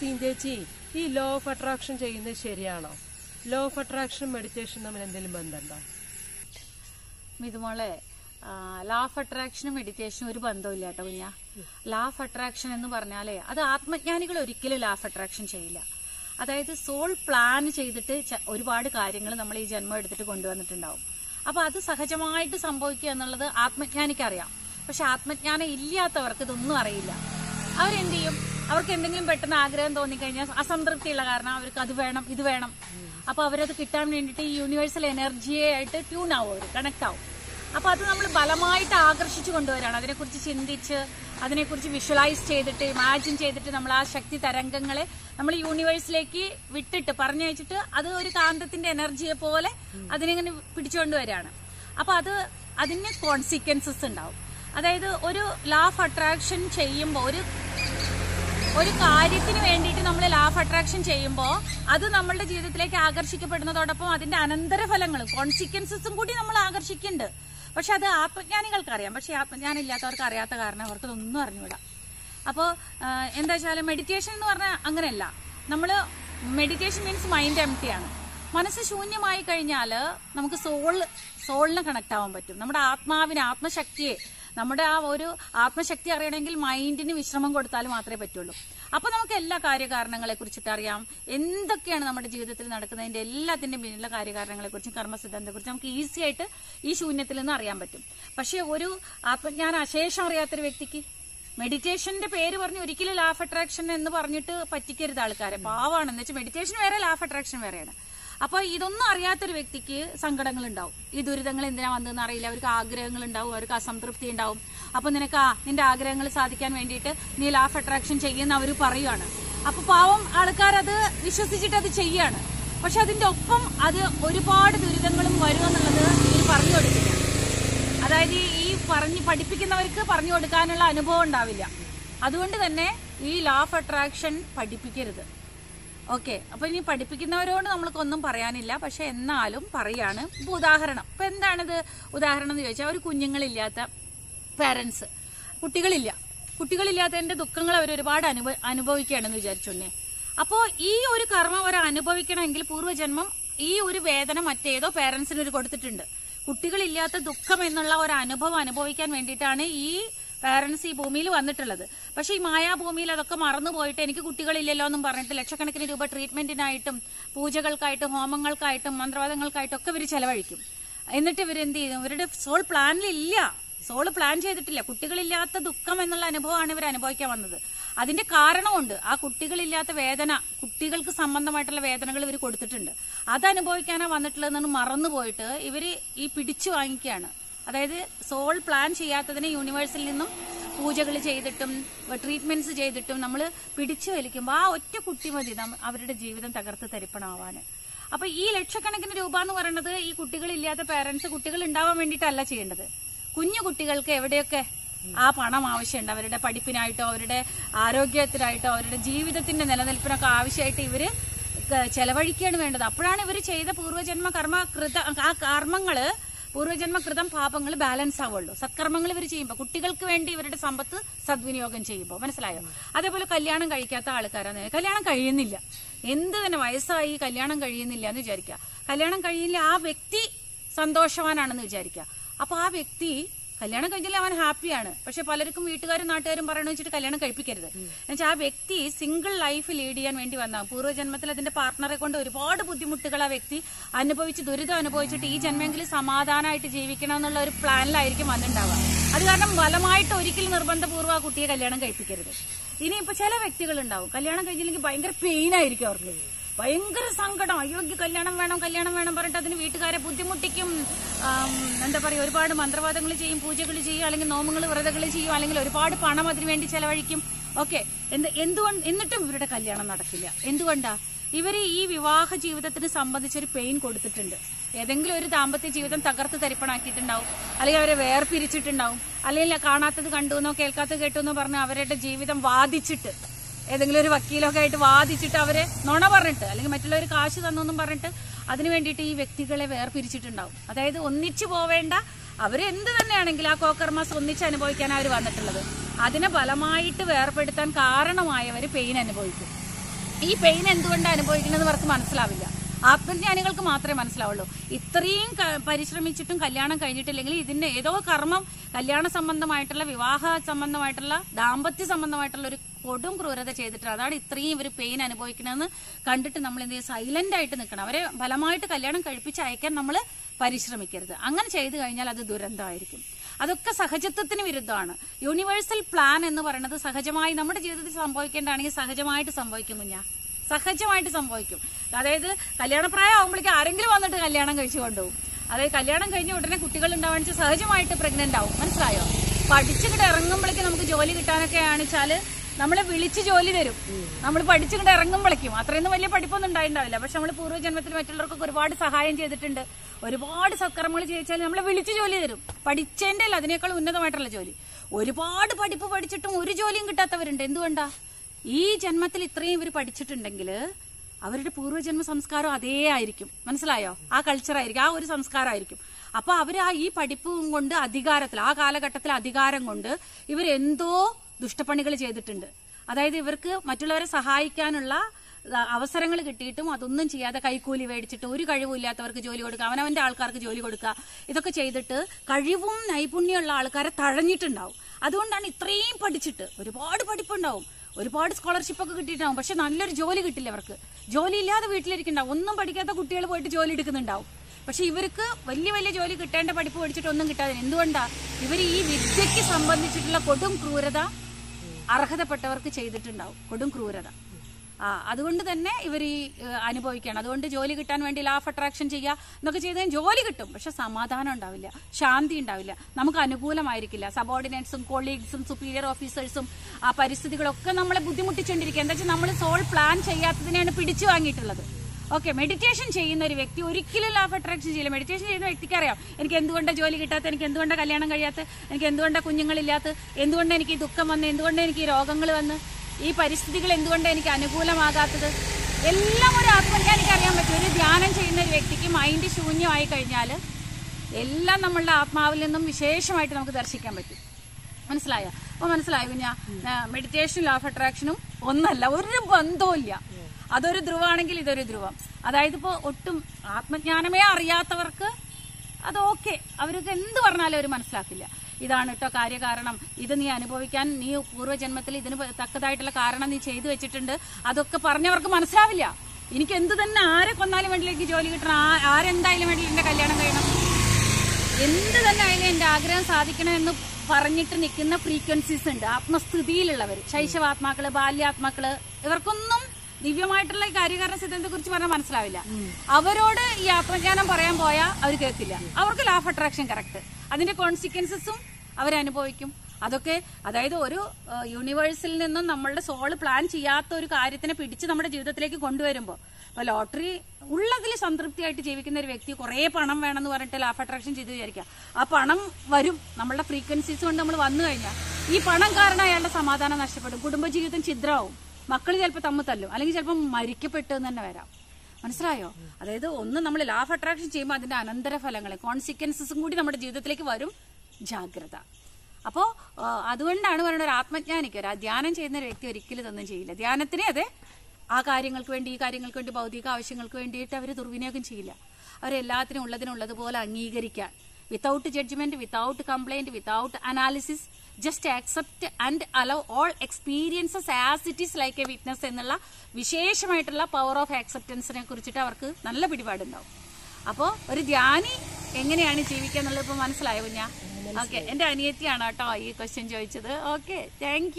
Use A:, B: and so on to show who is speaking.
A: Scene ചേച്ചി ഈ law of attraction ചെയ്യുന്നത് ശരിയാണോ? ലോ ഓഫ് അട്രാക്ഷൻ മെഡിറ്റേഷൻ തമ്മിൽ എന്തെങ്കിലും ബന്ധമുണ്ടോ?
B: മിതുമോളെ ലാ ഓഫ് അട്രാക്ഷനും മെഡിറ്റേഷനും ഒരു ബന്ധമില്ല കേട്ടോ കുഞ്ഞ. ലാ ഓഫ് അട്രാക്ഷൻ എന്ന് പറഞ്ഞാലേ അത് ആത്മജ്ഞാനികൾ ഒരിക്കലും ലാ ഓഫ് അട്രാക്ഷൻ ചെയ്യില്ല. അതായത് സോൾ പ്ലാൻ ചെയ്തിട്ട് ഒരുപാട് കാര്യങ്ങൾ നമ്മൾ ഈ ജന്മം എടുത്തിട്ട് കൊണ്ടുവന്നിട്ടുണ്ടാവും. അപ്പൊ അത് സഹജമായിട്ട് സംഭവിക്കുക എന്നുള്ളത് ആത്മജ്ഞാനിക്കറിയാം. പക്ഷെ ആത്മജ്ഞാനം ഇല്ലാത്തവർക്ക് ഇതൊന്നും അറിയില്ല. അവരെന്ത് ചെയ്യും? അവർക്ക് എന്തെങ്കിലും പെട്ടെന്ന് ആഗ്രഹം തോന്നിക്കഴിഞ്ഞാൽ അസംതൃപ്തിയുള്ള കാരണം അവർക്ക് അത് വേണം ഇത് വേണം. അപ്പൊ അവരത് കിട്ടാൻ വേണ്ടിയിട്ട് ഈ യൂണിവേഴ്സൽ എനർജിയെ ആയിട്ട് ട്യൂൺ ആവും അവർ കണക്ട് ആവും. അപ്പൊ അത് നമ്മൾ ബലമായിട്ട് ആകർഷിച്ചു കൊണ്ടുവരാണ്. അതിനെക്കുറിച്ച് ചിന്തിച്ച് അതിനെക്കുറിച്ച് വിഷ്വലൈസ് ചെയ്തിട്ട് ഇമാജിൻ ചെയ്തിട്ട് നമ്മൾ ആ ശക്തി തരംഗങ്ങളെ നമ്മൾ യൂണിവേഴ്സിലേക്ക് വിട്ടിട്ട് പറഞ്ഞയച്ചിട്ട് അത് ഒരു കാന്തത്തിന്റെ എനർജിയെ പോലെ അതിനെങ്ങനെ പിടിച്ചുകൊണ്ട് വരികയാണ് അപ്പൊ അത് അതിന് കോൺസിക്വൻസസ് ഉണ്ടാവും. അതായത് ഒരു ലാ ഓഫ് അട്രാക്ഷൻ ചെയ്യുമ്പോൾ ഒരു ഒരു കാര്യത്തിന് വേണ്ടിയിട്ട് നമ്മൾ ലാഫ് അട്രാക്ഷൻ ചെയ്യുമ്പോൾ അത് നമ്മളുടെ ജീവിതത്തിലേക്ക് ആകർഷിക്കപ്പെടുന്നതോടൊപ്പം അതിന്റെ അനന്തരഫലങ്ങളും കോൺസിക്വൻസസും കൂടി നമ്മൾ ആകർഷിക്കുന്നുണ്ട്. പക്ഷെ അത് ആത്മജ്ഞാനികൾക്ക് അറിയാം പക്ഷെ ആത്മജ്ഞാനം ഇല്ലാത്തവർക്ക് അറിയാത്ത കാരണം അവർക്ക് ഇതൊന്നും അറിഞ്ഞുവിടാം അപ്പോൾ എന്താ വെച്ചാൽ മെഡിറ്റേഷൻ എന്ന് പറഞ്ഞാൽ അങ്ങനെയല്ല. നമ്മൾ മെഡിറ്റേഷൻ മീൻസ് മൈൻഡ് എംറ്റിയാണ് മനസ്സ് ശൂന്യമായി കഴിഞ്ഞാൽ നമുക്ക് സോൾ സോളിനെ കണക്ട് ആവാൻ പറ്റും. നമ്മുടെ ആത്മാവിന് ആത്മശക്തിയെ നമ്മുടെ ആ ഒരു ആത്മശക്തി അറിയണമെങ്കിൽ മൈൻഡിന് വിശ്രമം കൊടുത്താൽ മാത്രമേ പറ്റുള്ളൂ. അപ്പൊ നമുക്ക് എല്ലാ കാര്യകാരണങ്ങളെ കുറിച്ചിട്ട് അറിയാം. എന്തൊക്കെയാണ് നമ്മുടെ ജീവിതത്തിൽ നടക്കുന്നതിന്റെ എല്ലാത്തിന്റെ പിന്നിലുള്ള കാര്യകാരണങ്ങളെ കുറിച്ചും കർമ്മസിദ്ധാന്തത്തെ കുറിച്ചും നമുക്ക് ഈസി ആയിട്ട് ഈ ശൂന്യത്തിൽ നിന്ന് അറിയാൻ പറ്റും. പക്ഷെ ഒരു ആത്മജ്ഞാന അശേഷം അറിയാത്തൊരു വ്യക്തിക്ക് മെഡിറ്റേഷന്റെ പേര് പറഞ്ഞ് ഒരിക്കലും ലാഫ് അട്രാക്ഷൻ എന്ന് പറഞ്ഞിട്ട് പറ്റിക്കരുത് ആൾക്കാരെ. പാവാണെന്ന് വെച്ചാൽ മെഡിറ്റേഷൻ വേറെ ലാഫ് അട്രാക്ഷൻ വേറെയാണ്. അപ്പൊ ഇതൊന്നും അറിയാത്തൊരു വ്യക്തിക്ക് സങ്കടങ്ങൾ ഉണ്ടാവും ഈ ദുരിതങ്ങൾ എന്തിനാ വന്നതെന്ന് അറിയില്ല. അവർക്ക് ആഗ്രഹങ്ങൾ ഉണ്ടാവും അവർക്ക് അസംതൃപ്തി ഉണ്ടാവും. അപ്പൊ നിനക്ക് നിന്റെ ആഗ്രഹങ്ങൾ സാധിക്കാൻ വേണ്ടിയിട്ട് നീ ലാഫ് അട്രാക്ഷൻ ചെയ്യുന്ന അവർ പറയുവാണ്. അപ്പൊ പാവം ആൾക്കാരത് വിശ്വസിച്ചിട്ട് അത് ചെയ്യാണ്. പക്ഷെ അതിന്റെ ഒപ്പം അത് ഒരുപാട് ദുരിതങ്ങളും വരുമെന്നുള്ളത് നീ പറഞ്ഞു കൊടുക്കില്ല. അതായത് ഈ പറഞ്ഞ് പഠിപ്പിക്കുന്നവർക്ക് പറഞ്ഞു കൊടുക്കാനുള്ള അനുഭവം ഉണ്ടാവില്ല. അതുകൊണ്ട് തന്നെ ഈ ലാഫ് അട്രാക്ഷൻ പഠിപ്പിക്കരുത്. ഓക്കെ. അപ്പൊ ഇനി പഠിപ്പിക്കുന്നവരോട് നമ്മൾക്കൊന്നും പറയാനില്ല. പക്ഷെ എന്നാലും പറയാണ്. ഇപ്പൊ ഉദാഹരണം. ഇപ്പൊ എന്താണിത്? ഉദാഹരണം എന്ന് ചോദിച്ചാൽ ഒരു കുഞ്ഞുങ്ങളില്ലാത്ത പാരന്റ്സ് കുട്ടികളില്ല. കുട്ടികളില്ലാത്തതിന്റെ ദുഃഖങ്ങൾ അവർ ഒരുപാട് അനുഭവ അനുഭവിക്കുകയാണെന്ന് വിചാരിച്ചോന്നെ. അപ്പോ ഈ ഒരു കർമ്മം അവർ അനുഭവിക്കണമെങ്കിൽ പൂർവജന്മം ഈ ഒരു വേദന മറ്റേതോ പേരൻസിന് ഒരു കൊടുത്തിട്ടുണ്ട്. കുട്ടികളില്ലാത്ത ദുഃഖം എന്നുള്ള ഒരു അനുഭവം അനുഭവിക്കാൻ വേണ്ടിയിട്ടാണ് ഈ പാരന്റ്സ് ഈ ഭൂമിയിൽ വന്നിട്ടുള്ളത്. പക്ഷേ ഈ മായാഭൂമിയിൽ അതൊക്കെ മറന്നുപോയിട്ട് എനിക്ക് കുട്ടികളില്ലല്ലോ എന്നും പറഞ്ഞിട്ട് ലക്ഷക്കണക്കിന് രൂപ ട്രീറ്റ്മെന്റിനായിട്ടും പൂജകൾക്കായിട്ടും ഹോമങ്ങൾക്കായിട്ടും മന്ത്രവാദങ്ങൾക്കായിട്ടും ഒക്കെ ഇവർ ചെലവഴിക്കും. എന്നിട്ട് ഇവരെന്ത് ചെയ്യും? ഇവരുടെ സോൾ പ്ലാനിലില്ല സോൾ പ്ലാൻ ചെയ്തിട്ടില്ല. കുട്ടികളില്ലാത്ത ദുഃഖം എന്നുള്ള അനുഭവമാണ് ഇവർ അനുഭവിക്കാൻ വന്നത്. അതിന്റെ കാരണമുണ്ട്. ആ കുട്ടികളില്ലാത്ത വേദന കുട്ടികൾക്ക് സംബന്ധമായിട്ടുള്ള വേദനകൾ ഇവർ കൊടുത്തിട്ടുണ്ട്. അത് അനുഭവിക്കാനാണ് വന്നിട്ടുള്ളതെന്ന് മറന്നുപോയിട്ട് ഇവർ ഈ പിടിച്ചു വാങ്ങിക്കുകയാണ്. അതായത് സോൾ പ്ലാൻ ചെയ്യാത്തതിന് യൂണിവേഴ്സിൽ നിന്നും പൂജകൾ ചെയ്തിട്ടും ട്രീറ്റ്മെന്റ്സ് ചെയ്തിട്ടും നമ്മൾ പിടിച്ചു വലിക്കുമ്പോൾ ആ ഒറ്റ കുട്ടി മതി അവരുടെ ജീവിതം തകർത്ത് തരിപ്പണാവാൻ അപ്പൊ ഈ ലക്ഷക്കണക്കിന് രൂപ എന്ന് പറയുന്നത് ഈ കുട്ടികളില്ലാത്ത പേരൻസ് കുട്ടികൾ ഉണ്ടാവാൻ വേണ്ടിയിട്ടല്ല ചെയ്യേണ്ടത്. കുഞ്ഞു കുട്ടികൾക്ക് എവിടെയൊക്കെ ആ പണം ആവശ്യമുണ്ട്? അവരുടെ പഠിപ്പിനായിട്ടോ അവരുടെ ആരോഗ്യത്തിനായിട്ടോ അവരുടെ ജീവിതത്തിന്റെ നിലനിൽപ്പിനൊക്കെ ആവശ്യമായിട്ട് ഇവർ ചെലവഴിക്കുകയാണ് വേണ്ടത്. അപ്പോഴാണ് ഇവർ ചെയ്ത പൂർവജന്മ കർമ്മ കൃത ആ കർമ്മങ്ങൾ പൂർവജന്മ കൃതം പാപങ്ങൾ ബാലൻസ് ആവുള്ളൂ. സത്കർമ്മങ്ങൾ ഇവർ ചെയ്യുമ്പോൾ കുട്ടികൾക്ക് വേണ്ടി ഇവരുടെ സമ്പത്ത് സദ്വിനിയോഗം ചെയ്യുമ്പോൾ മനസ്സിലായോ? അതേപോലെ കല്യാണം കഴിക്കാത്ത ആൾക്കാരാണ് കല്യാണം കഴിയുന്നില്ല. എന്ത് തന്നെ വയസ്സായി കല്യാണം കഴിയുന്നില്ല എന്ന് വിചാരിക്കുക. കല്യാണം കഴിയില്ല ആ വ്യക്തി സന്തോഷവാനാണെന്ന് വിചാരിക്കുക. അപ്പൊ ആ വ്യക്തി കല്യാണം കഴിഞ്ഞാൽ അവൻ ഹാപ്പിയാണ്. പക്ഷെ പലർക്കും വീട്ടുകാരും നാട്ടുകാരും പറയണ വെച്ചിട്ട് കല്യാണം കഴിപ്പിക്കരുത്. എന്നുവെച്ചാൽ ആ വ്യക്തി സിംഗിൾ ലൈഫ് ലീഡ് ചെയ്യാൻ വേണ്ടി വന്ന. പൂർവജന്മത്തിൽ അതിന്റെ പാർട്ണറെ കൊണ്ട് ഒരുപാട് ബുദ്ധിമുട്ടുകൾ ആ വ്യക്തി അനുഭവിച്ച് ദുരിതം അനുഭവിച്ചിട്ട് ഈ ജന്മെങ്കിലും സമാധാനമായിട്ട് ജീവിക്കണം എന്നുള്ള ഒരു പ്ലാനിലായിരിക്കും വന്നിട്ടുണ്ടാവുക. അത് കാരണം ബലമായിട്ട് ഒരിക്കലും നിർബന്ധപൂർവം ആ കുട്ടിയെ കല്യാണം കഴിപ്പിക്കരുത്. ഇനിയിപ്പോ ചില വ്യക്തികൾ ഉണ്ടാവും കല്യാണം കഴിഞ്ഞില്ലെങ്കിൽ ഭയങ്കര പെയിൻ ആയിരിക്കും അവർക്ക്. ഭയങ്കര സങ്കടം. എനിക്ക് കല്യാണം വേണം കല്യാണം വേണം പറഞ്ഞിട്ട് അതിന് വീട്ടുകാരെ ബുദ്ധിമുട്ടിക്കും. എന്താ പറയുക ഒരുപാട് മന്ത്രവാദങ്ങൾ ചെയ്യും പൂജകൾ ചെയ്യും അല്ലെങ്കിൽ നോമങ്ങൾ വ്രതകൾ ചെയ്യും അല്ലെങ്കിൽ ഒരുപാട് പണം അതിനുവേണ്ടി ചെലവഴിക്കും. ഓക്കെ. എന്ത് എന്തുകൊണ്ട് എന്നിട്ടും ഇവരുടെ കല്യാണം നടക്കില്ല. എന്തുകൊണ്ടാ? ഇവർ ഈ വിവാഹ ജീവിതത്തിന് സംബന്ധിച്ചൊരു പെയിൻ കൊടുത്തിട്ടുണ്ട്. ഏതെങ്കിലും ഒരു ദാമ്പത്യ ജീവിതം തകർത്ത് തരിപ്പണാക്കിയിട്ടുണ്ടാവും. അല്ലെങ്കിൽ അവരെ വേർപിരിച്ചിട്ടുണ്ടാവും. അല്ലെങ്കിൽ കാണാത്തത് കണ്ടു എന്നോ കേൾക്കാത്തത് കേട്ടു എന്നോ പറഞ്ഞ് അവരുടെ ജീവിതം വാദിച്ചിട്ട് ഏതെങ്കിലും ഒരു വക്കീലൊക്കെ ആയിട്ട് വാദിച്ചിട്ട് അവരെ നുണ പറഞ്ഞിട്ട് അല്ലെങ്കിൽ മറ്റുള്ളവർ കാശ് തന്നൊന്നും പറഞ്ഞിട്ട് അതിനു വേണ്ടിയിട്ട് ഈ വ്യക്തികളെ വേർപിരിച്ചിട്ടുണ്ടാവും. അതായത് ഒന്നിച്ചു പോവേണ്ട അവർ എന്ത് തന്നെയാണെങ്കിലും ആ കോക്കർമാസ് ഒന്നിച്ച് അനുഭവിക്കാൻ അവർ വന്നിട്ടുള്ളത്. അതിനെ ബലമായിട്ട് വേർപെടുത്താൻ കാരണമായവർ പെയിൻ അനുഭവിക്കും. ഈ പെയിൻ എന്തുകൊണ്ട് അനുഭവിക്കണമെന്ന് അവർക്ക് മനസ്സിലാവില്ല. ആത്മജ്ഞാനികൾക്ക് മാത്രമേ മനസ്സിലാവുള്ളൂ. ഇത്രയും പരിശ്രമിച്ചിട്ടും കല്യാണം കഴിഞ്ഞിട്ടില്ലെങ്കിൽ ഇതിന്റെ ഏതോ കർമ്മം കല്യാണ സംബന്ധമായിട്ടുള്ള വിവാഹ സംബന്ധമായിട്ടുള്ള ദാമ്പത്യ സംബന്ധമായിട്ടുള്ള ഒരു കൊടും ക്രൂരത ചെയ്തിട്ട് അതാണ് ഇത്രയും ഇവർ പെയിൻ അനുഭവിക്കണമെന്ന് കണ്ടിട്ട് നമ്മൾ എന്ത് ചെയ്യും? സൈലന്റ് ആയിട്ട് നിൽക്കണം അവരെ ഫലമായിട്ട് കല്യാണം കഴിപ്പിച്ച് അയക്കാൻ നമ്മൾ പരിശ്രമിക്കരുത്. അങ്ങനെ ചെയ്തു കഴിഞ്ഞാൽ അത് ദുരന്തമായിരിക്കും. അതൊക്കെ സഹജത്വത്തിന് വിരുദ്ധമാണ്. യൂണിവേഴ്സൽ പ്ലാൻ എന്ന് പറയുന്നത് സഹജമായി നമ്മുടെ ജീവിതത്തിൽ സംഭവിക്കേണ്ടതാണെങ്കിൽ സഹജമായിട്ട് സംഭവിക്കും കുഞ്ഞാ. സഹജമായിട്ട് സംഭവിക്കും. അതായത് കല്യാണപ്രായം ആകുമ്പോഴേക്കും ആരെങ്കിലും വന്നിട്ട് കല്യാണം കഴിച്ചു കൊണ്ടുപോകും. അതായത് കല്യാണം കഴിഞ്ഞ ഉടനെ കുട്ടികൾ ഉണ്ടാവാണെന്ന് വെച്ചാൽ സഹജമായിട്ട് പ്രഗ്നന്റ് ആവും. മനസ്സിലായോ? പഠിച്ചിട്ട് ഇറങ്ങുമ്പോഴേക്കും നമുക്ക് ജോലി കിട്ടാനൊക്കെ ആണെച്ചാൽ നമ്മളെ വിളിച്ച് ജോലി തരും. നമ്മൾ പഠിച്ചിങ്ങോട്ട് ഇറങ്ങുമ്പോഴേക്കും അത്രയൊന്നും വലിയ പഠിപ്പൊന്നും ഉണ്ടായിട്ടുണ്ടാവില്ല പക്ഷെ നമ്മൾ പൂർവജന്മത്തിൽ മറ്റുള്ളവർക്കൊക്കെ ഒരുപാട് സഹായം ചെയ്തിട്ടുണ്ട്. ഒരുപാട് സത്കർമ്മങ്ങൾ ചെയ്യിച്ചാൽ നമ്മളെ വിളിച്ച് ജോലി തരും. പഠിച്ചതിന്റെ അല്ല അതിനേക്കാൾ ഉന്നതമായിട്ടുള്ള ജോലി. ഒരുപാട് പഠിപ്പ് പഠിച്ചിട്ടും ഒരു ജോലിയും കിട്ടാത്തവരുണ്ട്. എന്തുകൊണ്ടാ? ഈ ജന്മത്തിൽ ഇത്രയും ഇവർ പഠിച്ചിട്ടുണ്ടെങ്കിൽ അവരുടെ പൂർവജന്മ സംസ്കാരം അതേ ആയിരിക്കും. മനസ്സിലായോ? ആ കൾച്ചർ ആയിരിക്കും. ആ ഒരു സംസ്കാരമായിരിക്കും അപ്പൊ അവർ ആ ഈ പഠിപ്പും കൊണ്ട് അധികാരത്തിൽ ആ കാലഘട്ടത്തിൽ അധികാരം കൊണ്ട് ഇവരെന്തോ ദുഷ്ടപ്പണികൾ ചെയ്തിട്ടുണ്ട്. അതായത് ഇവർക്ക് മറ്റുള്ളവരെ സഹായിക്കാനുള്ള അവസരങ്ങൾ കിട്ടിയിട്ടും അതൊന്നും ചെയ്യാതെ കൈക്കൂലി മേടിച്ചിട്ട് ഒരു കഴിവില്ലാത്തവർക്ക് ജോലി കൊടുക്കുക അവനവന്റെ ആൾക്കാർക്ക് ജോലി കൊടുക്കുക ഇതൊക്കെ ചെയ്തിട്ട് കഴിവും നൈപുണ്യമുള്ള ആൾക്കാരെ തഴഞ്ഞിട്ടുണ്ടാവും. അതുകൊണ്ടാണ് ഇത്രയും പഠിച്ചിട്ട് ഒരുപാട് പഠിപ്പുണ്ടാവും. ഒരുപാട് സ്കോളർഷിപ്പ് ഒക്കെ കിട്ടിയിട്ടുണ്ടാവും. പക്ഷെ നല്ലൊരു ജോലി കിട്ടില്ല അവർക്ക് ജോലി ഇല്ലാതെ വീട്ടിലിരിക്കുന്നുണ്ടാവും ഒന്നും പഠിക്കാത്ത കുട്ടികൾ പോയിട്ട് ജോലി എടുക്കുന്നുണ്ടാവും. പക്ഷെ ഇവർക്ക് വലിയ വലിയ ജോലി കിട്ടേണ്ട പഠിപ്പ് പഠിച്ചിട്ട് ഒന്നും കിട്ടാതെ എന്തുകൊണ്ടാണ് ഇവർ ഈ വിദ്യയ്ക്ക് സംബന്ധിച്ചിട്ടുള്ള കൊടും ക്രൂരത അർഹതപ്പെട്ടവർക്ക് ചെയ്തിട്ടുണ്ടാവും കൊടും ക്രൂരത. ആ അതുകൊണ്ട് തന്നെ ഇവർ ഈ അനുഭവിക്കുകയാണ്. അതുകൊണ്ട് ജോലി കിട്ടാൻ വേണ്ടി ലാഫ് അട്രാക്ഷൻ ചെയ്യുക എന്നൊക്കെ ചെയ്ത് ജോലി കിട്ടും. പക്ഷെ സമാധാനം ഉണ്ടാവില്ല ശാന്തി ഉണ്ടാവില്ല. നമുക്ക് അനുകൂലമായിരിക്കില്ല. സബോർഡിനേറ്റ്സും കൊളീഗ്സും സുപ്പീരിയർ ഓഫീസേഴ്സും ആ പരിസ്ഥിതികളൊക്കെ നമ്മളെ ബുദ്ധിമുട്ടിച്ചുകൊണ്ടിരിക്കുക. എന്താ വെച്ചാൽ നമ്മൾ സോൾ പ്ലാൻ ചെയ്യാത്തതിനെയാണ് പിടിച്ചു വാങ്ങിയിട്ടുള്ളത്. ഓക്കെ മെഡിറ്റേഷൻ ചെയ്യുന്ന ഒരു വ്യക്തി ഒരിക്കലും ലാഫ് അട്രാക്ഷൻ ചെയ്യില്ല. മെഡിറ്റേഷൻ ചെയ്യുന്ന വ്യക്തിക്ക് അറിയാം. എനിക്ക് എന്തുകൊണ്ടാണ് ജോലി കിട്ടാത്ത എനിക്ക് എന്തുകൊണ്ടാണ് കല്യാണം കഴിയാത്ത എനിക്ക് എന്തുകൊണ്ടാണ് കുഞ്ഞുങ്ങളില്ലാത്ത എന്തുകൊണ്ട് എനിക്ക് ദുഃഖം വന്ന്? എന്തുകൊണ്ട് എനിക്ക് രോഗങ്ങൾ വന്ന്? ഈ പരിസ്ഥിതികൾ എന്തുകൊണ്ട് എനിക്ക് അനുകൂലമാകാത്തത്? എല്ലാം ഒരു ആത്മജ്ഞാനിക്ക് അറിയാൻ പറ്റും. ഒരു ധ്യാനം ചെയ്യുന്ന ഒരു വ്യക്തിക്ക് മൈൻഡ് ശൂന്യമായി കഴിഞ്ഞാൽ എല്ലാം നമ്മളുടെ ആത്മാവിൽ നിന്നും വിശേഷമായിട്ട് നമുക്ക് ദർശിക്കാൻ പറ്റും. മനസ്സിലായോ? അപ്പൊ മനസ്സിലായോ? കുഞ്ഞാ മെഡിറ്റേഷൻ ലോ അട്രാക്ഷനും ഒന്നല്ല ഒരു ബന്ധവുമില്ല. അതൊരു ധ്രുവാണെങ്കിൽ ഇതൊരു ധ്രുവം. അതായത് ഇപ്പോൾ ഒട്ടും ആത്മജ്ഞാനമേ അറിയാത്തവർക്ക് അത് ഓക്കെ. അവർക്ക് എന്ത് പറഞ്ഞാലും അവർ മനസ്സിലാക്കില്ല. ഇതാണ് കേട്ടോ കാര്യകാരണം. ഇത് നീ അനുഭവിക്കാൻ നീ പൂർവജന്മത്തിൽ ഇതിന് തക്കതായിട്ടുള്ള കാരണം നീ ചെയ്തു വെച്ചിട്ടുണ്ട്. അതൊക്കെ പറഞ്ഞവർക്ക് മനസ്സിലാവില്ല. എനിക്ക് എന്ത് തന്നെ ആരെ കൊന്നാലും വേണ്ടിയിലേക്ക് ജോലി കിട്ടണം. ആരെന്തായാലും വേണ്ടി എന്റെ കല്യാണം കഴിയണം. എന്ത് തന്നെ ആയാലും എന്റെ ആഗ്രഹം സാധിക്കണമെന്ന് പറഞ്ഞിട്ട് നിൽക്കുന്ന ഫ്രീക്വൻസീസ് ഉണ്ട്. ആത്മസ്ഥിതിയിലുള്ളവർ ശൈശവാത്മാക്കൾ ബാല്യാത്മാക്കൾ ഇവർക്കൊന്നും ദിവ്യമായിട്ടുള്ള കാര്യകാരണ സിദ്ധാന്തത്തെ കുറിച്ച് പറഞ്ഞാൽ മനസ്സിലാവില്ല. അവരോട് ഈ ആത്മജ്ഞാനം പറയാൻ പോയാൽ അവർ കേൾക്കില്ല. അവർക്ക് ലാഫ് അട്രാക്ഷൻ കറക്റ്റ് അതിന്റെ കോൺസിക്വൻസസും അവരനുഭവിക്കും അതൊക്കെ അതായത് ഒരു യൂണിവേഴ്സിൽ നിന്നും നമ്മളുടെ സോൾ പ്ലാൻ ചെയ്യാത്ത ഒരു കാര്യത്തിനെ പിടിച്ച് നമ്മുടെ ജീവിതത്തിലേക്ക് കൊണ്ടുവരുമ്പോൾ അപ്പൊ ലോട്ടറി ഉള്ളതിൽ സംതൃപ്തിയായിട്ട് ജീവിക്കുന്ന ഒരു വ്യക്തി കുറെ പണം വേണമെന്ന് പറഞ്ഞിട്ട് ലാഫ് അട്രാക്ഷൻ ചെയ്ത് വിചാരിക്കുക. ആ പണം വരും. നമ്മളുടെ ഫ്രീക്വൻസീസ് കൊണ്ട് നമ്മൾ വന്നു കഴിഞ്ഞാൽ ഈ പണം കാരണം അയാളുടെ സമാധാനം നഷ്ടപ്പെടും. കുടുംബജീവിതം ഛിദ്രമാവും മക്കൾ ചിലപ്പോൾ തമ്മിൽ തല്ലും. അല്ലെങ്കിൽ ചിലപ്പോൾ മരിക്കപ്പെട്ടു എന്ന് തന്നെ വരാം. മനസ്സിലായോ? അതായത് ഒന്ന് നമ്മൾ ലാഫ് അട്രാക്ഷൻ ചെയ്യുമ്പോൾ അതിന്റെ അനന്തരഫലങ്ങളെ കോൺസിക്വൻസസും കൂടി നമ്മുടെ ജീവിതത്തിലേക്ക് വരും. ജാഗ്രത. അപ്പോ അതുകൊണ്ടാണ് പറയുന്നത് ഒരു ആത്മജ്ഞാനിക്ക് ഒരു ധ്യാനം ചെയ്യുന്ന ഒരു വ്യക്തി ഒരിക്കലും ഇതൊന്നും ചെയ്യില്ല. ധ്യാനത്തിനെ അതെ ആ കാര്യങ്ങൾക്ക് വേണ്ടി ഈ കാര്യങ്ങൾക്ക് വേണ്ടി ഭൗതിക ആവശ്യങ്ങൾക്ക് വേണ്ടിയിട്ട് അവർ ദുർവിനിയോഗം ചെയ്യില്ല. അവരെല്ലാത്തിനും ഉള്ളതിനുള്ളതുപോലെ അംഗീകരിക്കാൻ. Without judgment without complaint without analysis just accept and allow all experiences as it is like a witness എന്നുള്ള വിശേഷമായിട്ടുള്ള പവർ ഓഫ് ആക്സെപ്റ്റൻസിനെ കുറിച്ചിട്ട് അവർക്ക് നല്ല പിടിപാടുണ്ടാവും. അപ്പോൾ ഒരു ധ്യാനി എങ്ങനെയാണ് ജീവിക്കുക എന്നുള്ളത് ഇപ്പോൾ മനസ്സിലായോ ഞാൻ ഓക്കെ എന്റെ അനിയത്തിയാണ് കേട്ടോ ഈ ക്വസ്റ്റ്യൻ ചോദിച്ചത്. Okay thank